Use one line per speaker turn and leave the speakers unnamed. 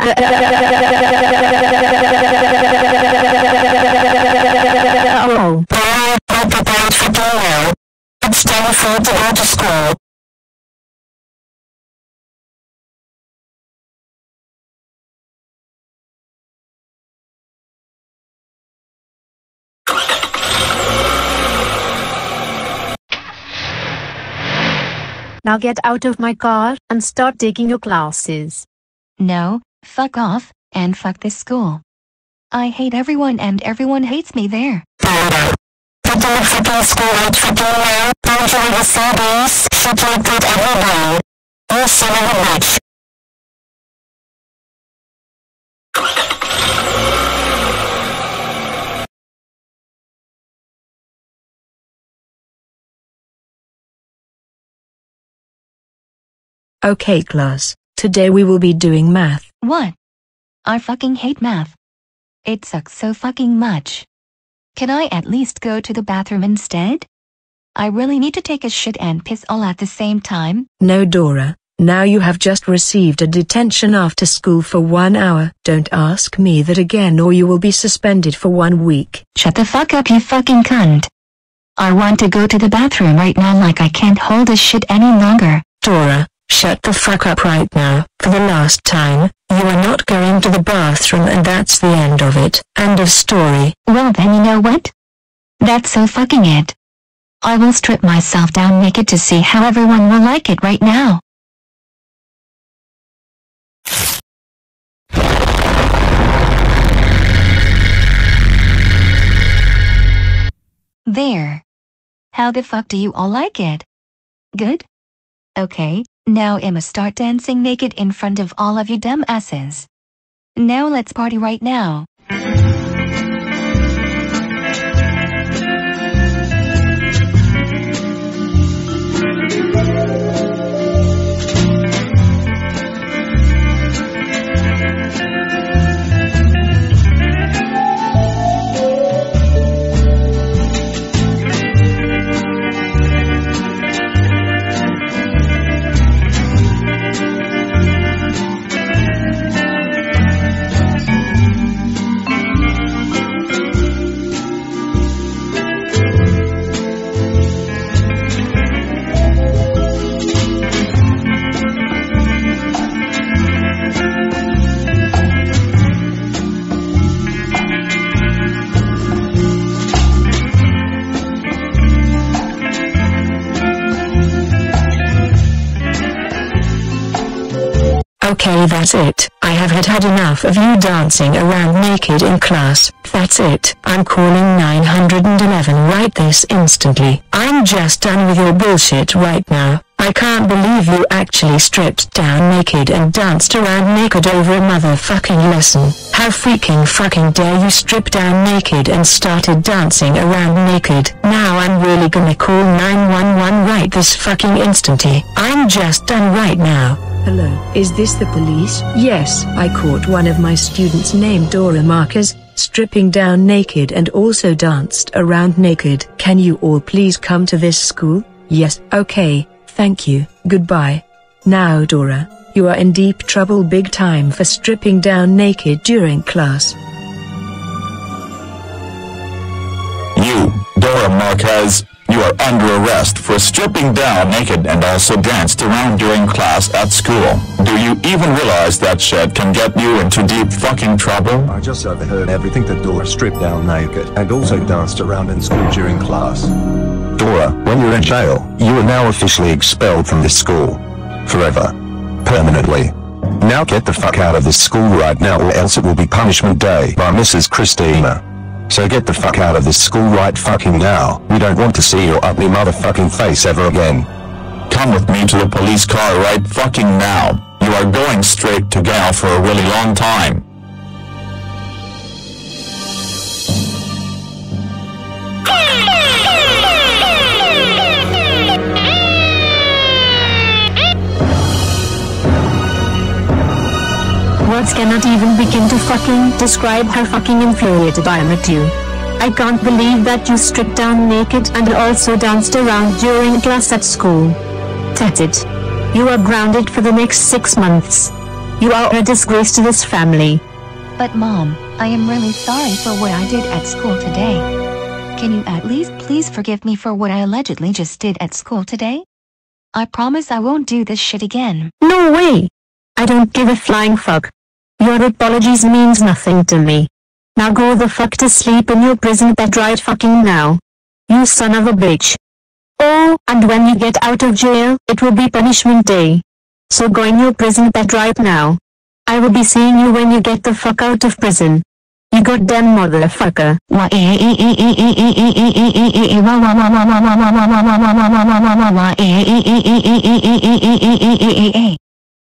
To.
Now get out of my car and start taking your classes.
No, fuck off, and fuck this school. I hate everyone and everyone hates me there.
Okay class, today we will be doing math.
What? I fucking hate math. It sucks so fucking much. Can I at least go to the bathroom instead? I really need to take a shit and piss all at the same time.
No Dora, now you have just received a detention after school for one hour. Don't ask me that again or you will be suspended for one week.
Shut the fuck up, you fucking cunt. I want to go to the bathroom right now like I can't hold a shit any longer.
Dora, shut the fuck up right now. For the last time, you are not going to the bathroom and that's the end of it. End of story.
Well then you know what? That's so fucking it. I will strip myself down naked to see how everyone will like it right now. There. How the fuck do you all like it? Good? Okay, now Emma start dancing naked in front of all of you dumb asses. Now let's party right now.
Okay that's it. I have had had enough of you dancing around naked in class. That's it. I'm calling 911 right this instantly. I'm just done with your bullshit right now. I can't believe you actually stripped down naked and danced around naked over a motherfucking lesson. How freaking fucking dare you strip down naked and started dancing around naked. Now I'm really gonna call 911 right this fucking instantly. I'm just done right now. Hello, is this the police? Yes, I caught one of my students named Dora Marquez, stripping down naked and also danced around naked. Can you all please come to this school? Yes, okay, thank you, goodbye. Now Dora, you are in deep trouble big time for stripping down naked during class.
Dora Marquez, you are under arrest for stripping down naked and also danced around during class at school. Do you even realize that shit can get you into deep fucking trouble?
I just overheard everything that Dora stripped down naked and also danced around in school during class.
Dora, when you're in jail, you are now officially expelled from this school. Forever. Permanently. Now get the fuck out of this school right now or else it will be punishment day by Mrs. Christina. So get the fuck out of this school right fucking now. We don't want to see your ugly motherfucking face ever again.
Come with me to the police car right fucking now. You are going straight to jail for a really long time.
Words cannot even begin to fucking describe how fucking infuriated I am at you. I can't believe that you stripped down naked and also danced around during class at school. It. You are grounded for the next six months. You are a disgrace to this family.
But mom, I am really sorry for what I did at school today. Can you at least please forgive me for what I allegedly just did at school today? I promise I won't do this shit again.
No way. I don't give a flying fuck. Your apologies means nothing to me. Now go the fuck to sleep in your prison bed right fucking now. You son of a bitch. Oh, and when you get out of jail, it will be punishment day. So go in your prison bed right now. I will be seeing you when you get the fuck out of prison. You goddamn motherfucker.